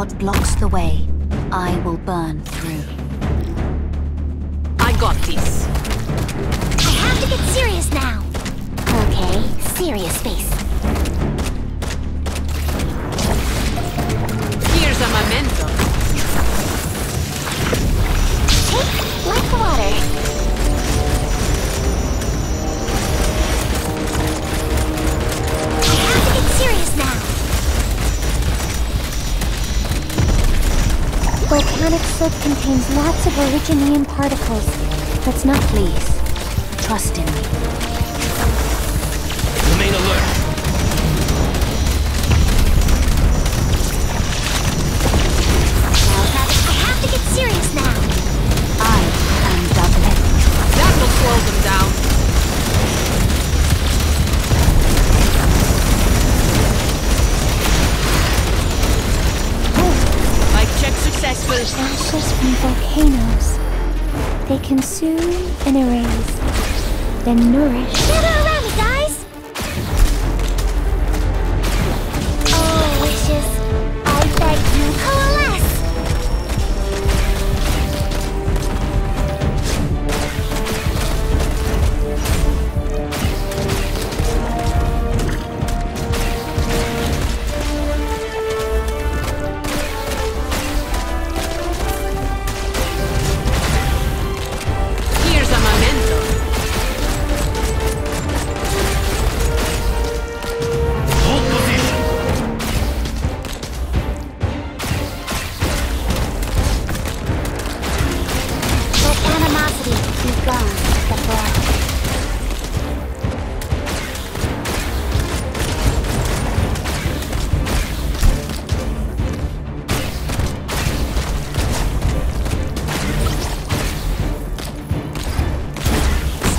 what blocks the way, I will burn through. I got this. Volcanic soot contains lots of originium particles. Let's not Please, trust in me. Remain alert. Ashes from volcanoes. They consume and erase, then nourish.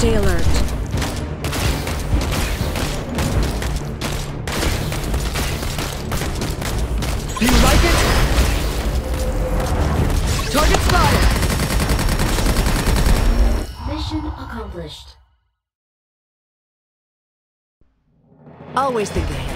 Stay alert. Do you like it? Target spotted. Mission accomplished. Always the game.